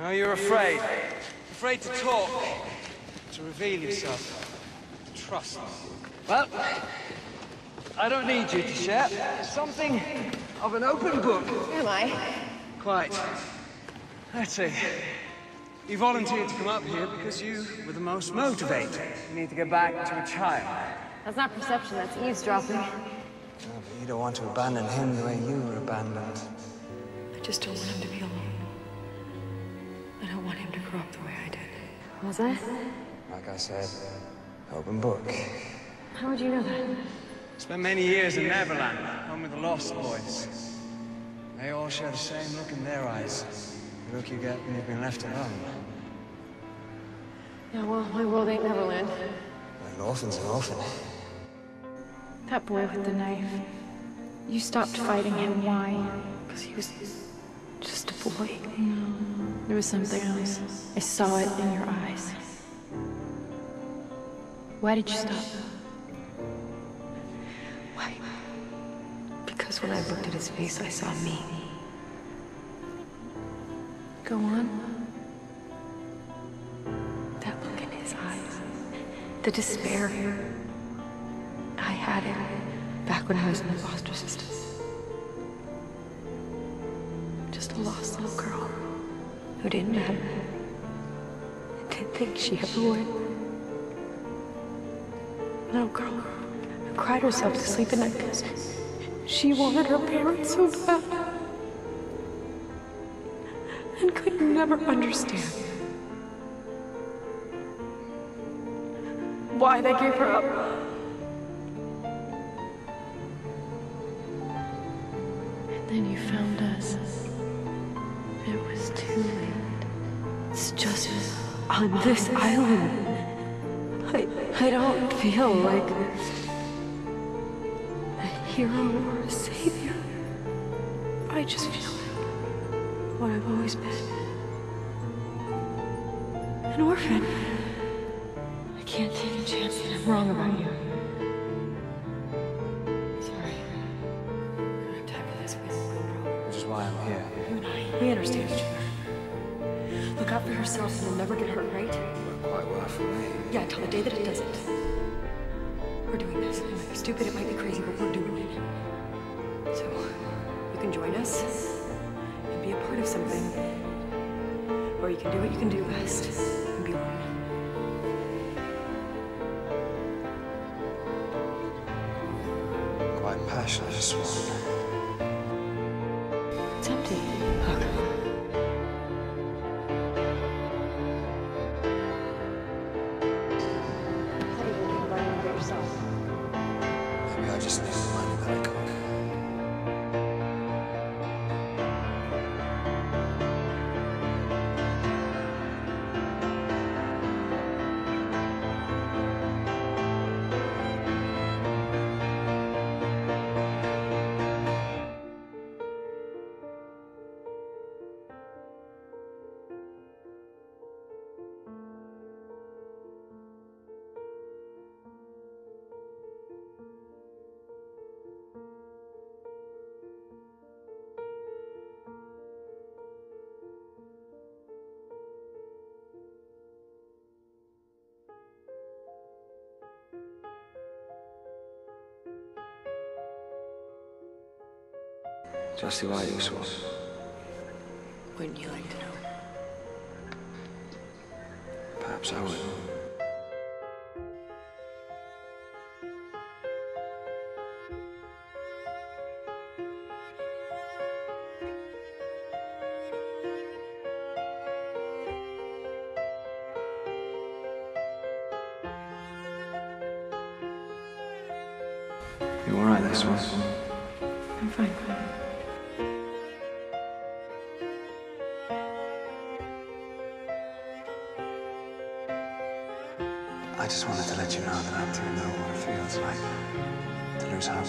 Oh, you're afraid. Afraid to talk. To reveal yourself. To trust. Well, I don't need you to share. Something of an open book. Am I? Quite. Let's see. You volunteered to come up here because you were the most motivated. You need to get back to a child. That's not perception, that's eavesdropping. No, but you don't want to abandon him the way you were abandoned. I just don't want him to be alone. I don't want him to grow up the way I did. Was that? Like I said, open book. How would you know that? Spent many years in Neverland, home with the Lost Boys. They all share the same look in their eyes. The look you get when you've been left alone. Yeah, well, my world ain't Neverland. An orphan's an orphan. That boy with the knife. You stopped fighting him. Why? Because he was just a boy. No. There was something else. I saw it in your eyes. Why did you stop? Why? Because when I looked at his face, I saw me. Go on. That look in his eyes. The despair. I had it back when I was in the foster system. Just a lost little girl who didn't matter. Didn't think she ever would. Little girl who cried herself to sleep at night because she wanted her parents so bad. And could never understand why they gave her up. On this island. I, I don't feel like a hero or a savior. I just feel like what I've always been. An orphan. I can't take a chance that I'm wrong about you. Look out for yourself and you'll never get hurt, right? Quite well for me. Yeah, till the day that it doesn't. We're doing this. It might be stupid, it might be crazy, but we're doing it. So, you can join us and be a part of something. Or you can do what you can do best and be alone. Quite passionate, this one. Just who are you, Swan? Wouldn't you like to know? Perhaps I would. You all right, this one? I'm fine. Just wanted to let you know that I do know what it feels like to lose hope.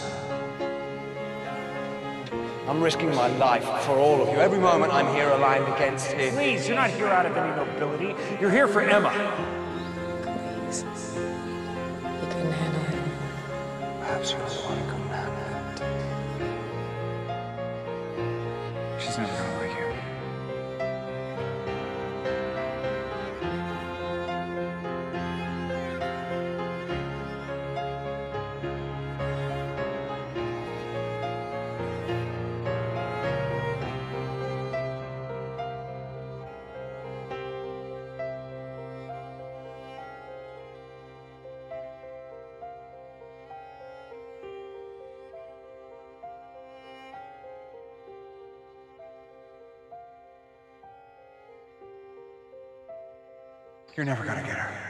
I'm risking my life for all of you. Every moment I'm here aligned against him. Please, you're not here out of any nobility. You're here for Emma. Please. You couldn't handle it. Perhaps you're the one who couldn't handle it. She's never You're never gonna get her.